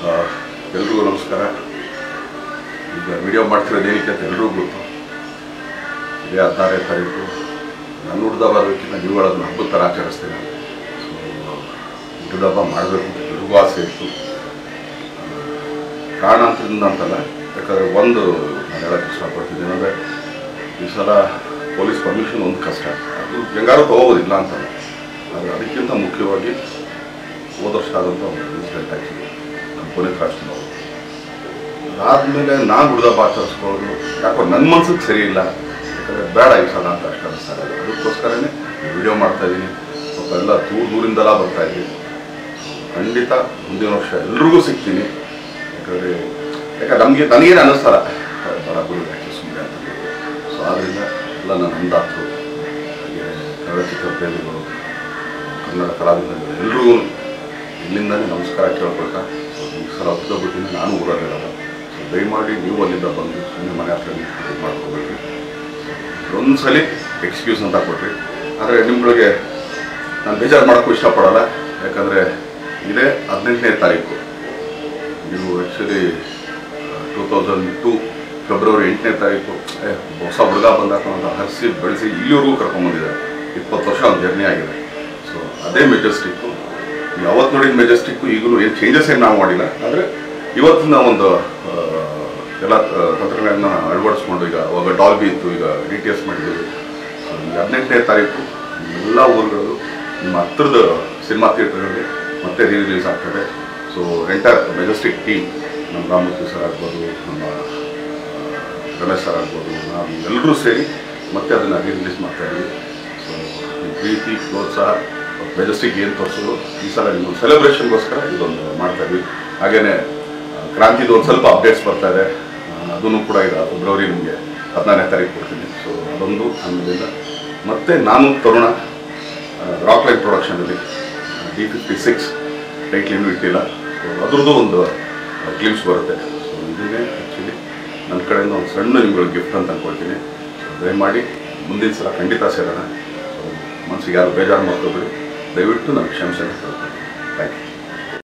ಎಲ್ರಿಗೂ ನಮಸ್ಕಾರ. ಈಗ ವಿಡಿಯೋ ಮಾಡ್ತಿರೋ ಏನಕ್ಕೆ ಅಂತ ಎಲ್ಲರೂ ಗೊತ್ತು. ಇದೇ ಹದಿನಾರನೇ ತಾರೀಕು. ನನ್ನ ಹುಡ್ದ ಬರೋದಕ್ಕಿಂತ ನೀವುಗಳನ್ನು ಹಬ್ಬದ ಥರ ಆಚರಿಸ್ತೀನಿ ಹುಡ್ದ ಹಬ್ಬ ಮಾಡಬೇಕು ಅಂತ ಎಲ್ರಿಗೂ ಆಸೆ ಇತ್ತು. ಕಾರಣ ಕಾರಣಾಂತರದಿಂದ ಅಂತಲ್ಲ, ಯಾಕಂದರೆ ಒಂದು ನಾನು ಹೇಳೋಕ್ಕೆ ಇಷ್ಟಪಡ್ತೀನಿ ಅಂದರೆ ಈ ಸಲ ಪೊಲೀಸ್ ಪರ್ಮಿಷನ್ ಒಂದು ಕಷ್ಟ. ಅದು ಹೆಂಗಾರು ತೊಗೋಬೋದಿಲ್ಲ ಅಂತಲ್ಲ. ಆದರೆ ಅದಕ್ಕಿಂತ ಮುಖ್ಯವಾಗಿ ಹೋದ ವರ್ಷ ಆದಂಥ ಒಂದು ಇನ್ಸಿಡೆಂಟ್ ಆ್ಯಕ್ಚುಲಿ ಪುನೀತ್ ರಾಜ್ಕುಮಾರ್ ಅದಾದಮೇಲೆ ನಾನು ಉಳಿದ ಆಚರಿಸ್ಕೊಳ್ಳೋದು ಯಾಕೋ ನನ್ನ ಮನ್ಸಿಗೆ ಸರಿ ಇಲ್ಲ. ಯಾಕಂದರೆ ಬೇಡ ಈ ಸಲ ಅಂತ ಅಷ್ಟು ಅನಿಸ್ತಾರೆ ಅದಕ್ಕೋಸ್ಕರನೇ ವಿಡಿಯೋ ಮಾಡ್ತಾ ಇದ್ದೀನಿ ಸ್ವಲ್ಪ ಎಲ್ಲ ದೂರ ದೂರಿಂದೆಲ್ಲ ಬರ್ತಾ ಇದ್ದೀನಿ ಖಂಡಿತ ಮುಂದಿನ ವರ್ಷ ಎಲ್ರಿಗೂ ಸಿಗ್ತೀನಿ. ಯಾಕಂದರೆ ಯಾಕಂದ್ರೆ ನಮಗೆ ನನಗೇನು ಅನ್ನಿಸ್ತಲ್ಲ ಗುರು, ಯಾಕೆ ಸುಮ್ಮನೆ ಅಂತ ಸೊ ಆದ್ದರಿಂದ ಎಲ್ಲ ನನ್ನ ಅಂದಾತರು ಹಾಗೆ ಕನ್ನಡ ಚಿತ್ರಪ್ರೇಮಿಗಳು ಕನ್ನಡ ಕಲಾವಿದರು ಎಲ್ರಿಗೂ ಇಲ್ಲಿಂದಲೇ ನಮಸ್ಕಾರ ಸೊ ಈ ಸಲ ಬಿಟ್ಟಿನ ನಾನು ಊರಲ್ಲಿರಲ್ಲ ಸೊ ದಯಮಾಡಿ ನೀವು ಅಲ್ಲಿಂದ ಬಂದು ಸುಮ್ಮನೆ ಮನೆ ಹತ್ರ ಇದು ಮಾಡ್ಕೋಬೇಡ್ರಿ ಒಂದು ಸಲ ಎಕ್ಸ್ಕ್ಯೂಸ್ ಅಂತ ಕೊಟ್ರಿ. ಆದರೆ ನಿಮ್ಗಳಿಗೆ ನಾನು ಬೇಜಾರು ಮಾಡೋಕ್ಕೂ ಇಷ್ಟಪಡೋಲ್ಲ. ಯಾಕಂದರೆ ಇದೇ ಹದಿನೆಂಟನೇ ತಾರೀಕು. ನೀವು actually two thousand two February ಎಂಟನೇ ತಾರೀಕು ಹೊಸ ಹುಡುಗ ಬಂದಾಕ ಅಂತ ಹರಿಸಿ ಬೆಳೆಸಿ ಇಲ್ಲಿವರೆಗೂ ಕರ್ಕೊಂಬಂದಿದ್ದಾರೆ ಇಪ್ಪತ್ತು ವರ್ಷ ಒಂದು ಜರ್ನಿ ಆಗಿದೆ. ಸೊ ಅದೇ ಮೆಜೆಸ್ಟಿಕ್ಕು ಯಾವತ್ತು ನೋಡಿದ ಮೆಜೆಸ್ಟಿಕ್ಕು ಈಗಲೂ ಏನು ಚೇಂಜಸ್ ಏನು ನಾವು ಮಾಡಿಲ್ಲ. ಆದರೆ ಇವತ್ತಿನ ಒಂದು ಎಲ್ಲ ತಂತ್ರಜ್ಞಾನ ಅಳವಡಿಸ್ಕೊಂಡು ಈಗ ಅವಾಗ ಡಾಲ್ಬಿ ಇತ್ತು, ಈಗ ಡಿ ಟಿ ಎಸ್ ಮಾಡಿದ್ದೀವಿ. ಹದಿನೆಂಟನೇ ತಾರೀಕು ಎಲ್ಲ ಊರುಗಳು ನಿಮ್ಮ ಹತ್ರದ ಸಿನಿಮಾ ಥಿಯೇಟರ್ಗಳಲ್ಲಿ ಮತ್ತೆ ರೀ ರಿಲೀಸ್ ಆಗ್ತದೆ. ಸೊ ಎಂಟರ್ ಮೆಜೆಸ್ಟಿಕ್ ಟೀಮ್ ನಮ್ಮ ರಾಮಮೂರ್ತಿ ಸರ್ ಆಗ್ಬೋದು, ನಮ್ಮ ರಮೇಶ್ ಸರ್ ಆಗ್ಬೋದು ನಾವು ಎಲ್ಲರೂ ಸೇರಿ ಮತ್ತೆ ಅದನ್ನು ರಿಲೀಸ್ ಮಾಡ್ತಾ ಇದ್ದೀವಿ ಸೊ ಪ್ರೀತಿ, ಪ್ರೋತ್ಸಾಹ ಮೆಜೆಸ್ಟಿಕ್ ಏನು ತೋರಿಸೋದು ಈ ಸಲ ಇದೊಂದು ಸೆಲೆಬ್ರೇಷನ್ಗೋಸ್ಕರ ಇದೊಂದು ಮಾಡ್ತಾ ಇದ್ವಿ. ಹಾಗೆಯೇ ಕ್ರಾಂತಿದು ಒಂದು ಸ್ವಲ್ಪ ಅಪ್ಡೇಟ್ಸ್ ಬರ್ತಾ ಇದೆ. ಅದನ್ನು ಕೂಡ ಈಗ ಫೆಬ್ರವರಿ ನಿಮಗೆ ಹದಿನಾರನೇ ತಾರೀಕು ಕೊಡ್ತೀನಿ. ಸೊ ಅದೊಂದು ಆಮೇಲಿಂದ. ಮತ್ತು ನಾನು ತರುಣ ರಾಕ್ ಲೈಟ್ ಪ್ರೊಡಕ್ಷನಲ್ಲಿ ಡಿ ಫಿಫ್ಟಿ ಸಿಕ್ಸ್ ಟೈಟ್ಲ್ ಇನ್ನೂ ಇಟ್ಟಿಲ್ಲ. ಸೊ ಅದ್ರದ್ದು ಒಂದು ಕ್ಲಿಪ್ಸ್ ಬರುತ್ತೆ. ಸೊ ಇದನ್ನೇ ಆ್ಯಕ್ಚುಲಿ ನನ್ನ ಕಡೆಯಿಂದ ಒಂದು ಸಣ್ಣ ನಿಮ್ಗಳಿಗೆ ಗಿಫ್ಟ್ ಅಂತ ಅಂದ್ಕೊಳ್ತೀನಿ ದಯಮಾಡಿ ಮುಂದಿನ ಸಲ ಖಂಡಿತ ಸೇರೋಣ. ಮನಸ್ಸಿಗೆ ಯಾರು ಬೇಜಾರು ಮಾಡ್ಕೋಬೇಡಿ. ದಯವಿಟ್ಟು ನನಗೆ ಕ್ಷಮಿಸೋಣ ಥ್ಯಾಂಕ್ ಯು